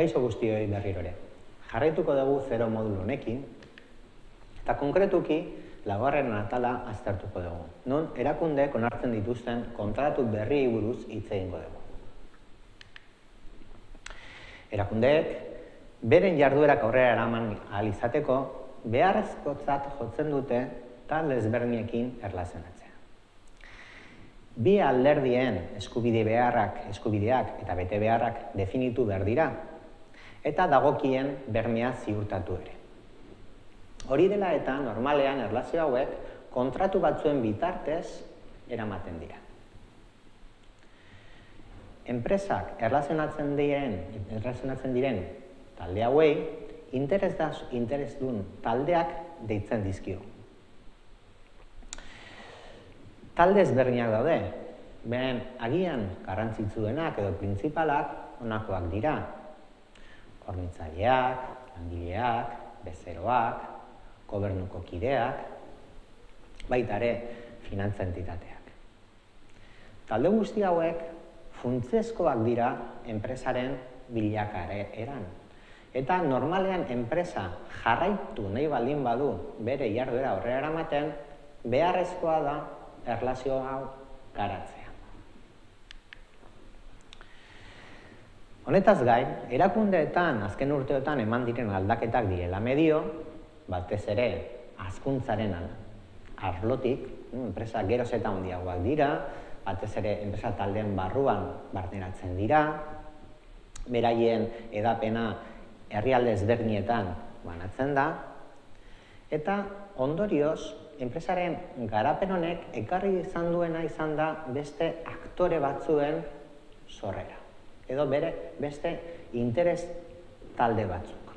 Kaixo guztioi berrirore. Jarraituko dugu zero modulu honekin, eta konkretuki lagarren atala aztertuko dugu. Non erakunde onartzen dituzten kontratu berri buruz hitz egingo dugu. Erakundeek, beren jarduerak aurrera eraman ahal izateko, beharrezkotzat jotzen dute talde ezberdinekin erlazionatzen bi alderdien eskubide beharrak, eskubideak eta bete beharrak definitu behar dira, eta dagokien bermea ziurtatu ere. Hori dela eta normalean erlazio hauek kontratu batzuen bitartez eramaten dira. Enpresak erlazionatzen diren, erlazionatzen diren talde hauei, interes, da, interes dun taldeak deitzen dizkio. talde ezberdinak daude. Behen, agian garrantzitsuenak edo printzipalak onakoak dira. Hornitzaileak, langileak, bezeroak, gobernuko kideak, baita ere finantza entitateak. Talde guzti hauek funtzezkoak dira enpresaren bilakare eran. Eta normalean enpresa jarraitu nahi baldin badu bere jarduera horrela eramaten, beharrezkoa da erlazio hau garatzea. Honetaz gain, erakundeetan azken urteotan eman diren aldaketak direla medio, batez ere azkuntzaren arlotik, enpresa geroz eta handiagoak dira, batez ere enpresa taldean barruan barneratzen dira, beraien edapena herrialde ezberdinetan banatzen da, eta ondorioz enpresaren garapen honek ekarri izan duena izan da beste aktore batzuen sorrera. Edo bere beste interes talde batzuk.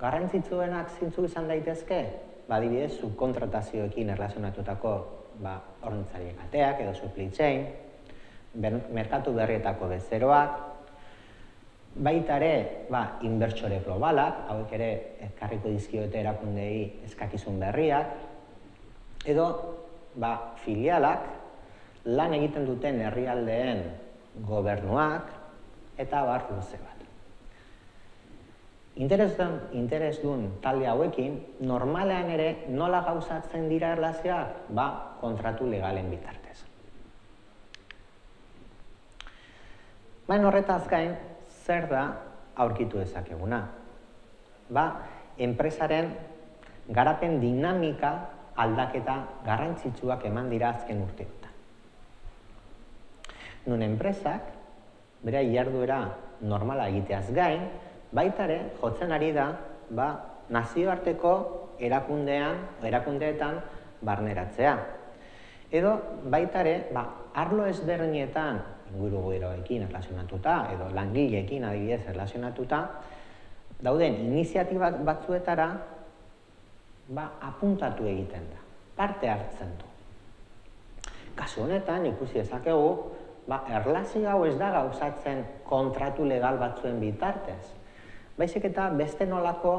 Garrantzitsuenak zintzu izan daitezke, badibidez, subkontratazioekin erlazionatutako ba, ornitzaile kateak edo supply chain, merkatu berrietako bezeroak, baita ere, ba, inbertsore globalak, hauek ere ekarriko dizkiote erakundei eskakizun berriak, edo ba, filialak lan egiten duten herrialdeen gobernuak eta bar luze bat. Interesdun, interesdun talde hauekin, normalean ere nola gauzatzen dira erlazioak, ba, kontratu legalen bitartez. Baina horretaz gain, zer da aurkitu dezakeguna? Ba, enpresaren garapen dinamika aldaketa garrantzitsuak eman dira azken urteotan. Nun enpresak, bera jarduera normala egiteaz gain, baitare jotzen ari da ba, nazioarteko erakundean, erakundeetan barneratzea. Edo baitare, ba, arlo ezberdinetan, inguru eroekin erlazionatuta, edo langileekin adibidez erlazionatuta, dauden iniziatibak batzuetara ba, apuntatu egiten da, parte hartzen du. Kasu honetan, ikusi dezakegu, ba, erlazio hau ez da gauzatzen kontratu legal batzuen bitartez. Baizik eta beste nolako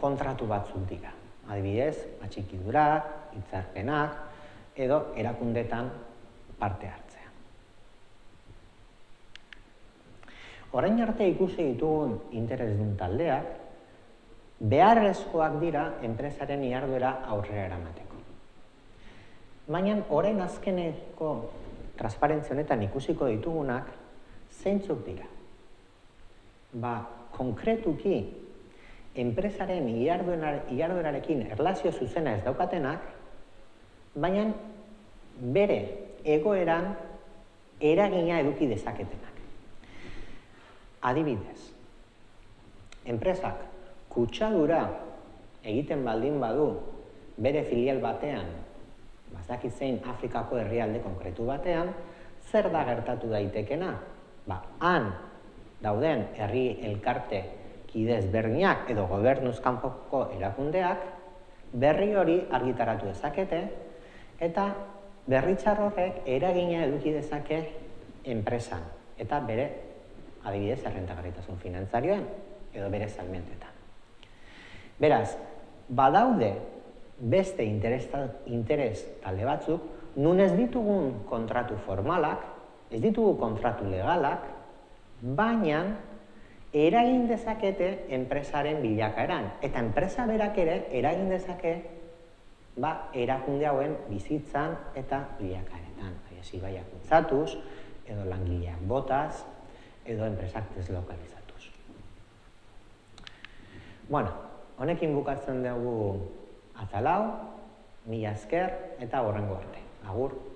kontratu batzuk dira. Adibidez, atxikidurak, hitzarpenak, edo erakundetan parte hartzea. Orain arte ikusi ditugun interesdun taldeak, beharrezkoak dira enpresaren iarduera aurrera eramateko. Baina orain azkeneko transparentzia honetan ikusiko ditugunak zeintzuk dira. Ba, konkretuki enpresaren iarduerarekin erlazio zuzena ez daukatenak, baina bere egoeran eragina eduki dezaketenak. Adibidez, enpresak kutsadura egiten baldin badu bere filial batean, bazaki zein Afrikako herrialde konkretu batean, zer da gertatu daitekena? Ba, han dauden herri elkarte kidez berniak edo gobernuz kanpoko erakundeak berri hori argitaratu dezakete eta berritzar horrek eragina eduki dezake enpresan eta bere adibidez errentagarritasun finantzarioan edo bere salmentetan. Beraz, badaude beste interes, interes talde batzuk, nun ez ditugun kontratu formalak, ez ditugu kontratu legalak, baina eragin dezakete enpresaren bilakaeran. Eta enpresa berak ere eragin dezake ba, erakunde hauen bizitzan eta bilakaeretan. Haiesi baiak utzatuz, edo langileak botaz, edo enpresak deslokalizatuz. Bueno, honekin bukatzen dugu atalau, mila esker eta horrengo arte. Agur.